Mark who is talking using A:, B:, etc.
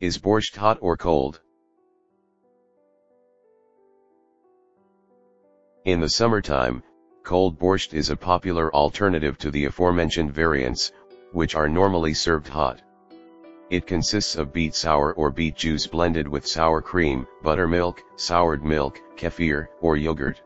A: Is borscht hot or cold? In the summertime, cold borscht is a popular alternative to the aforementioned variants, which are normally served hot. It consists of beet sour or beet juice blended with sour cream, buttermilk, soured milk, kefir, or yogurt.